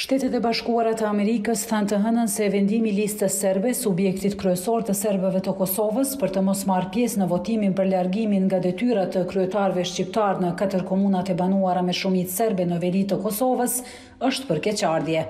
Shtetet e Bashkuara të Amerikës thanë të hënën se vendimi i Listës Serbe, subjektit kryesor të serbëve të Kosovës, për të mos marrë pjesë në votimin për largimin nga detyra të kryetarëve shqiptarë në katër komunat e banuara me shumicë serbe në veri të Kosovës, është për keqardhje.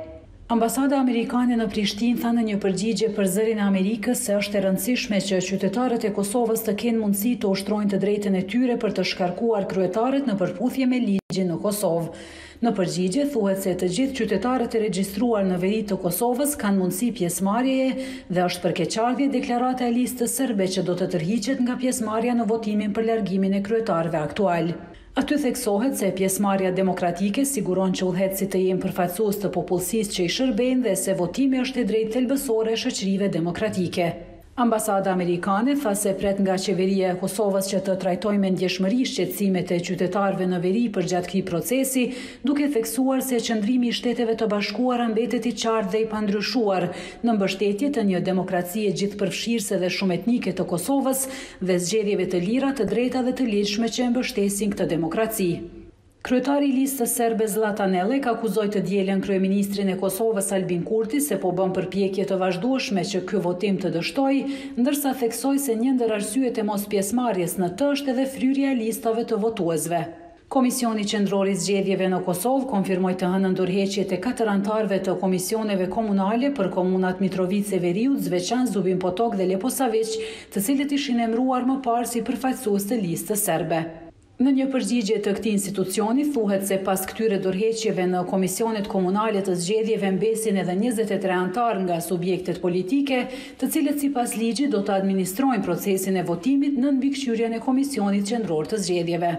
Ambasada amerikane në Prishtinë tha në një përgjigje për Zërin e Amerikës se është e rëndësishme që qytetarët e Kosovës të kenë mundësi të ushtrojnë të drejtën e tyre për të shkarkuar kryetarët në përputhje me ligjin në Kosovë. Në përgjigje thuhet se të gjithë qytetarët e regjistruar në veri të Kosovës kanë mundësi pjesëmarrjeje dhe është për keqardhje deklarata e Listës Serbe që do të tërhiqet nga pjesëmarrja në votimin për largimin e kryetarëve aktualë. Aty theksohet se pjesëmarrja demokratike siguron që udhëheqësit të jenë përfaqësues të popullsisë që i shërbejnë dhe se votimi është e drejtë thelbësore e shoqërive demokratike. Ambasada amerikane tha se pret nga Qeveria e Kosovës që të trajtojë me ndjeshmëri shqetësimet e qytetarëve në veri përgjatë këtij procesi, duke theksuar se qëndrimi i Shteteve të Bashkuara mbetet i qartë dhe i pandryshuar në mbështetje të një demokracie gjithëpërfshirëse dhe shumëetnike të Kosovës dhe zgjedhjeve të lira, të drejta dhe të ligjshme që e mbështesin këtë demokraci. Kryetari i Listës Serbe Zllatan Elek akuzoi të dielën kryeministrin e Kosovës Albin Kurti se po bën përpjekje të vazhdueshme që ky votim të dështojë, ndërsa theksoi se një ndër arsyet e mospjesëmarrjes në të është edhe fryrja e listave të votuesve. Komisioni Qendror i Zgjedhjeve në Kosovë konfirmoi të hënën dorëheqjet e katër anëtarëve të komisioneve komunale për komunat Mitrovicë e Veriut, Zveçan, Zubin Potok dhe Leposaviq, të cilët ishin emëruar më parë si përfaqësues të Listës Serbe. Në një përgjigje të këtij institucioni thuhet se pas këtyre dorëheqjeve në Komisionet Komunale të Zgjedhjeve mbesin edhe njëzet e tre anëtarë nga subjektet politike, të cilët sipas ligjit do të administrojnë procesin e votimit nën mbikëqyrjen e Komisionit Qendror të Zgjedhjeve.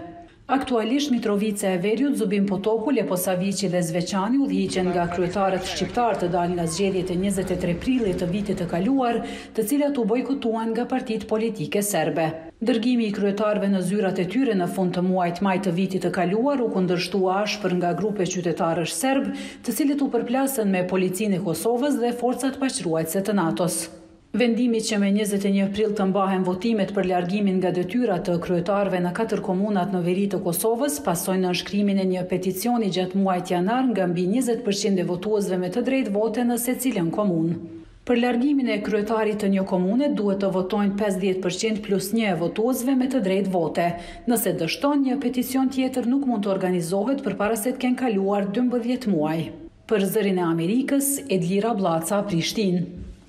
Aktualisht Mitrovica e Veriut, Zubin Potoku, Leposaviqi dhe Zveçani udhëhiqen nga kryetarët shqiptarë të dalë nga zgjedhjet e njëzet e tre prillit të vitit të kaluar, të cilat u bojkotuan nga partitë politike serbe. Dërgimi i kryetarëve në zyrat e tyre në fund të muajit maj të vitit të kaluar u kundërshtua ashpër nga grupe qytetarësh serbë, të cilët u përplasën me Policinë e Kosovës dhe forcat paqëruajtëse të NATO-s. Vendimi që më njëzet e një prill të mbahen votimet për largimin nga detyra të kryetarëve në katër komunat në veri të Kosovës, pasoi nënshkrimin e një peticioni gjatë muajit janar nga mbi njëzet për qind e votuesve me të drejtë vote në secilën komunë. Për largimin e kryetarit të një komune duhet të votojnë pesëdhjetë për qind plus një e votuesve me të drejtë vote. Nëse dështon, një peticion tjetër nuk mund të organizohet përpara se të kenë kaluar dymbëdhjetë muaj. Për Zërin e Amerikës, Edlira Bllaca, Prishtinë.